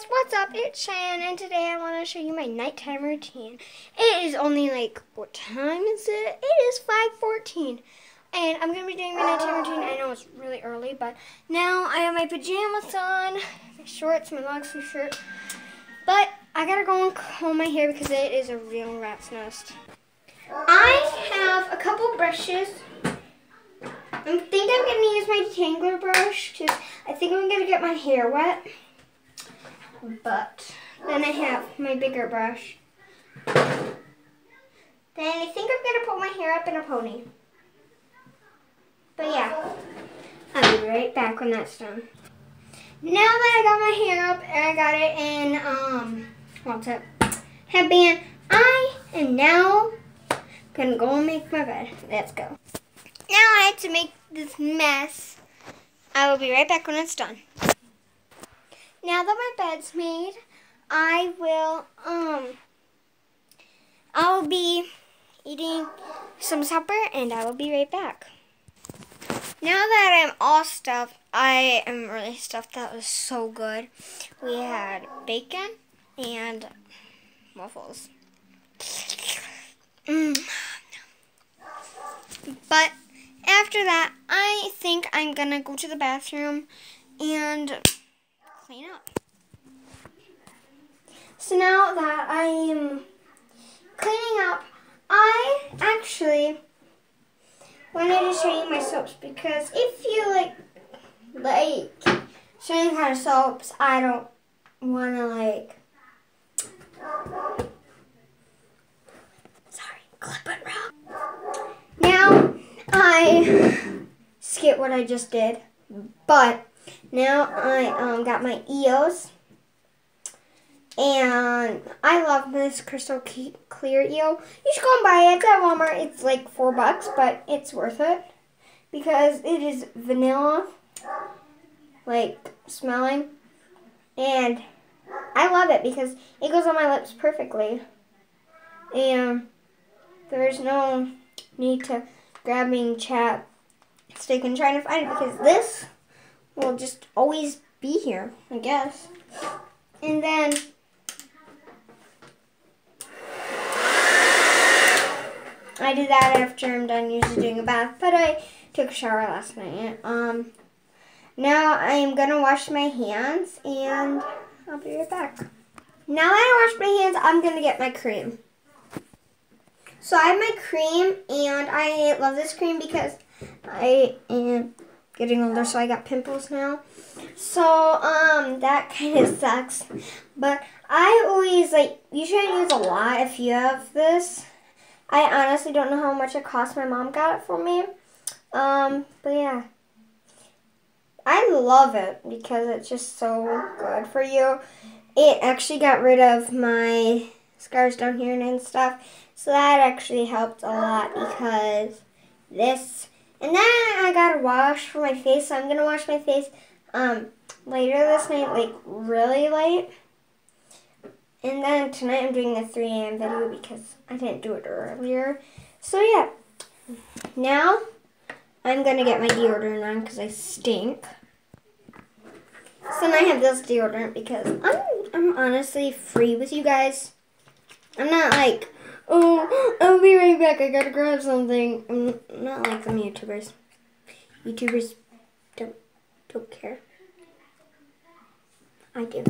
guys, what's up? It's Cheyenne, and today I want to show you my nighttime routine. It is only like, what time is it? It is 5.14, and I'm going to be doing my nighttime routine. I know it's really early, but now I have my pajamas on, my shorts, my long sleeve shirt, but I got to go and comb my hair because it is a real rat's nest. I have a couple brushes. I think I'm going to use my detangler brush because I think I'm going to get my hair wet. But then I have my bigger brush. Then I think I'm going to put my hair up in a pony. But yeah, I'll be right back when that's done. Now that I got my hair up and I got it in, um, what's it, headband, I am now going to go and make my bed. Let's go. Now I have to make this mess. I will be right back when it's done. Now that my bed's made, I will, um, I'll be eating some supper and I will be right back. Now that I'm all stuffed, I am really stuffed. That was so good. We had bacon and waffles. Mm. But after that, I think I'm to go to the bathroom and clean up. So now that I am cleaning up, I actually wanted to show you my soaps because if you like like showing kind of soaps, I don't want to like. Sorry, clip it wrong. Now I skip what I just did, but now I um, got my EOS. And I love this crystal clear EO. You should go and buy it. It's at Walmart. It's like four bucks, but it's worth it. Because it is vanilla, like, smelling. And I love it because it goes on my lips perfectly. And there's no need to grabbing chapstick and trying to find it because this will just always be here, I guess. And then I do that after I'm done usually doing a bath, but I took a shower last night. Um, now I'm gonna wash my hands and I'll be right back. Now I wash my hands, I'm gonna get my cream. So I have my cream and I love this cream because I am getting older, so I got pimples now. So, um, that kind of sucks. But I always, like, you should use a lot if you have this. I honestly don't know how much it cost. My mom got it for me. Um, but yeah. I love it because it's just so good for you. It actually got rid of my scars down here and stuff. So that actually helped a lot because this and then I got to wash for my face, so I'm going to wash my face um, later this night, like really late. And then tonight I'm doing the 3 a.m. video because I didn't do it earlier. So yeah, now I'm going to get my deodorant on because I stink. So then I have this deodorant because I'm, I'm honestly free with you guys. I'm not like Oh, I'll be right back. I gotta grab something. I'm not like some YouTubers. YouTubers don't don't care. I do.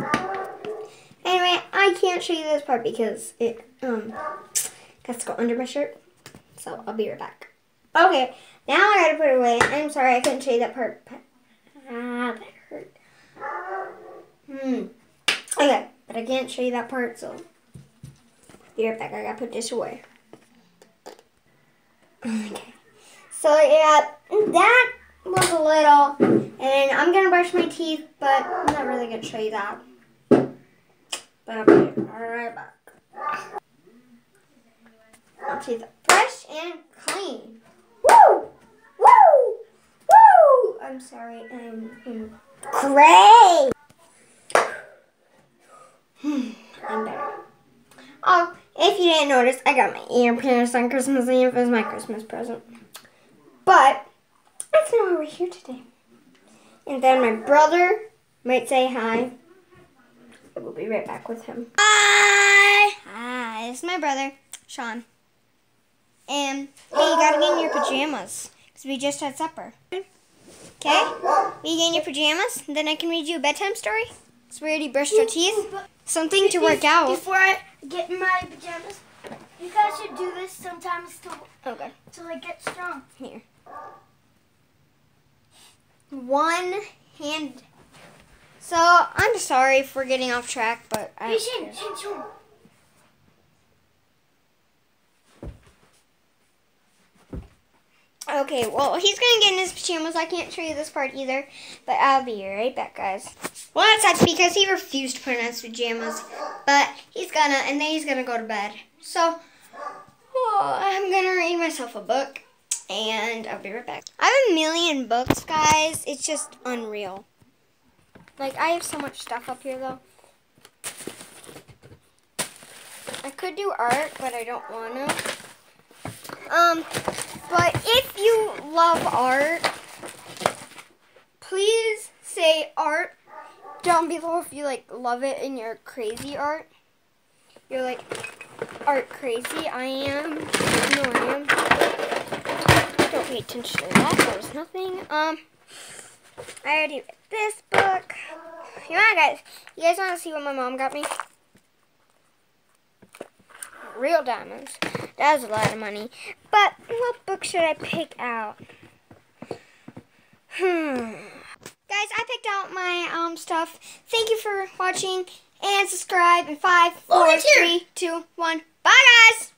Anyway, I can't show you this part because it um has to go under my shirt. So I'll be right back. Okay, now I gotta put it away. I'm sorry I couldn't show you that part. Ah, that hurt. Hmm. Okay, but I can't show you that part, so be right back. I gotta put this away. Okay. So yeah, that a little, and I'm gonna brush my teeth, but I'm not really gonna show you that. But I'll be right back. My teeth fresh and clean. Woo! Woo! Woo! I'm sorry, I'm, I'm great. I'm better. Oh, if you didn't notice, I got my ear pierced on Christmas Eve as my Christmas present. But that's not why we're here today. And then my brother might say hi. I will be right back with him. Bye. Hi, this is my brother, Sean. And hey, you gotta get in your pajamas because we just had supper. Okay? You get in your pajamas, then I can read you a bedtime story. So we already brushed our teeth. Something to work out. Before I get in my pajamas, you guys should do this sometimes to Okay. to like get strong. Here. One hand. So I'm sorry for getting off track, but I. Okay, well he's gonna get in his pajamas. I can't show you this part either, but I'll be right back, guys. Well, that's because he refused to put on his pajamas, but he's gonna, and then he's gonna go to bed. So oh, I'm gonna read myself a book, and I'll be right back. I have a million books, guys. It's just unreal. Like I have so much stuff up here, though. I could do art, but I don't wanna. Um, but if you love art, please say art down below if you like love it and you're crazy art. You're like art crazy. I am. No, I am. Pay attention to that. That was nothing. Um, I already read this book. You know, guys. You guys want to see what my mom got me? Real diamonds. That was a lot of money. But what book should I pick out? Hmm. Guys, I picked out my um stuff. Thank you for watching and subscribe in five, four, Logan's here. three, two, one. Bye, guys.